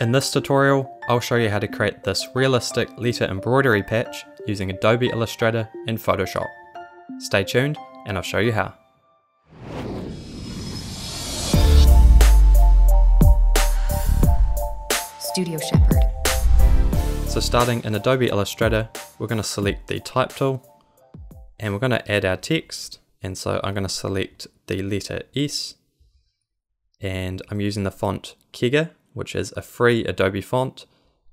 In this tutorial, I'll show you how to create this realistic letter embroidery patch using Adobe Illustrator and Photoshop. Stay tuned and I'll show you how. Studio Shephrd. So starting in Adobe Illustrator, we're going to select the type tool and we're going to add our text. And so I'm going to select the letter S and I'm using the font Kega which is a free Adobe font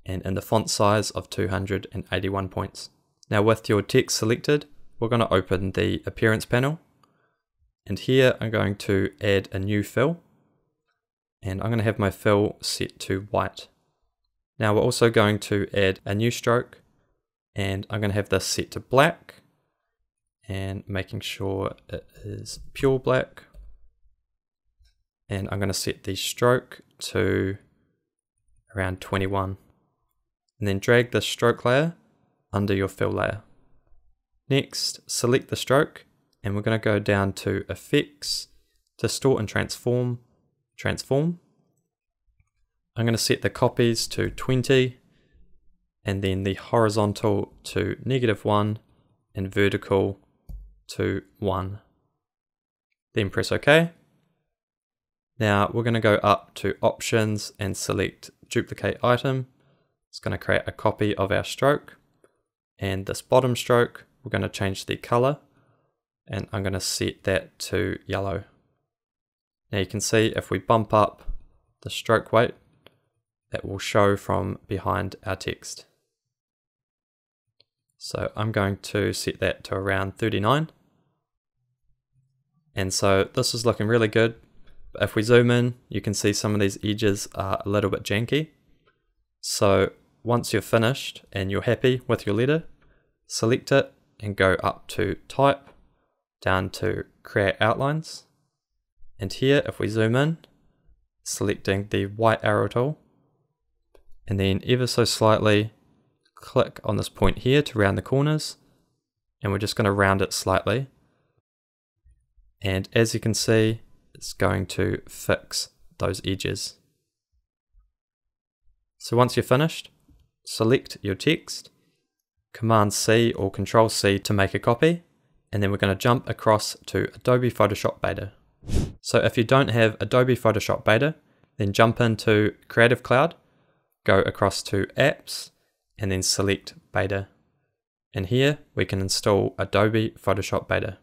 and in the font size of 281 points. Now with your text selected, we're going to open the appearance panel. And here I'm going to add a new fill. And I'm going to have my fill set to white. Now we're also going to add a new stroke. And I'm going to have this set to black. And making sure it is pure black. And I'm going to set the stroke to around 21. And then drag the stroke layer under your fill layer. Next, select the stroke and we're going to go down to Effects, Distort and Transform, Transform. I'm going to set the copies to 20 and then the horizontal to negative 1 and vertical to 1. Then press OK. Now we're going to go up to Options and select duplicate item. It's going to create a copy of our stroke. And this bottom stroke, we're going to change the color and I'm going to set that to yellow. Now you can see if we bump up the stroke weight, that will show from behind our text. So I'm going to set that to around 39. And so this is looking really good. If we zoom in, you can see some of these edges are a little bit janky. So once you're finished and you're happy with your letter, select it and go up to type, down to create outlines. And here, if we zoom in, selecting the white arrow tool, and then ever so slightly click on this point here to round the corners, and we're just going to round it slightly. And as you can see, it's going to fix those edges. So once you're finished, select your text, Command C or Control C to make a copy, and then we're going to jump across to Adobe Photoshop Beta. So if you don't have Adobe Photoshop Beta, then jump into Creative Cloud, go across to Apps, and then select Beta. And here we can install Adobe Photoshop Beta.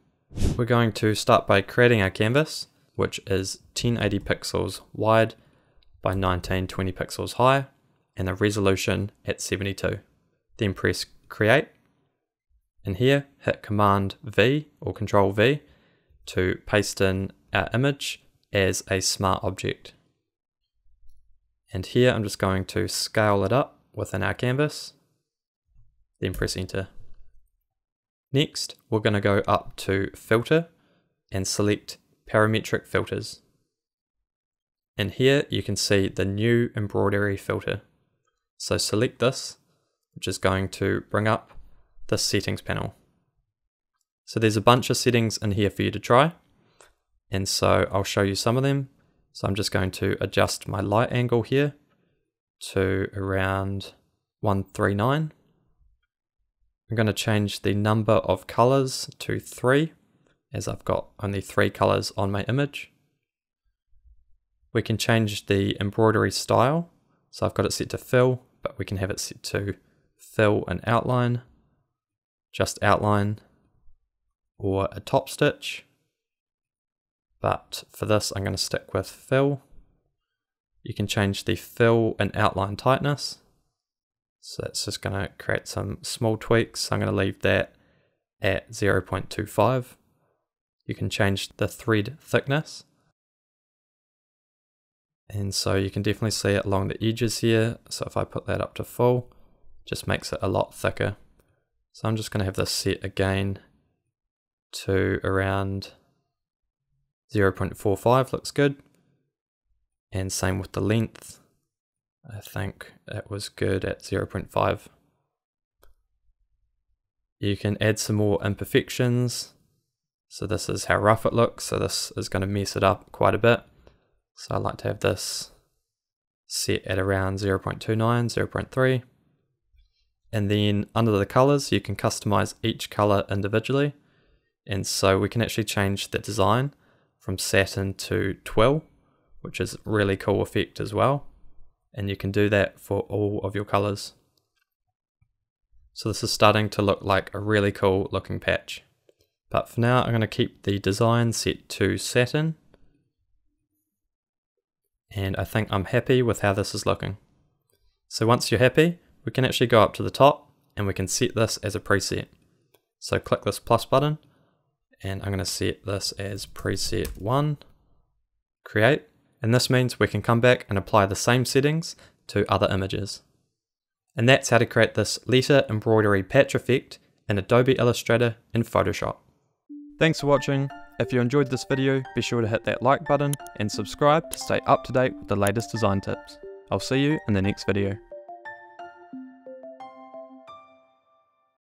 We're going to start by creating our canvas which is 1080 pixels wide by 1920 pixels high and the resolution at 72. Then press create and here hit command V or control V to paste in our image as a smart object. And here I'm just going to scale it up within our canvas, then press enter. Next, we're going to go up to filter and select parametric filters. And here you can see the new embroidery filter. So select this, which is going to bring up the settings panel. So there's a bunch of settings in here for you to try. And so I'll show you some of them. So I'm just going to adjust my light angle here to around 139. I'm going to change the number of colors to three as I've got only three colors on my image. We can change the embroidery style. So I've got it set to fill, but we can have it set to fill and outline, just outline, or a top stitch. But for this, I'm going to stick with fill. You can change the fill and outline tightness. So that's just going to create some small tweaks. I'm going to leave that at 0.25. You can change the thread thickness. And so you can definitely see it along the edges here. So if I put that up to full, just makes it a lot thicker. So I'm just going to have this set again to around 0.45 looks good. And same with the length. I think it was good at 0.5. You can add some more imperfections so this is how rough it looks. So this is going to mess it up quite a bit. So I like to have this set at around 0.29, 0.3. And then under the colors, you can customize each color individually. And so we can actually change the design from satin to twill, which is really cool effect as well. And you can do that for all of your colors. So this is starting to look like a really cool looking patch. But for now, I'm going to keep the design set to satin. And I think I'm happy with how this is looking. So once you're happy, we can actually go up to the top and we can set this as a preset. So click this plus button and I'm going to set this as preset 1, create, and this means we can come back and apply the same settings to other images. And that's how to create this letter embroidery patch effect in Adobe Illustrator in Photoshop. Thanks for watching. If you enjoyed this video, be sure to hit that like button and subscribe to stay up to date with the latest design tips. I'll see you in the next video.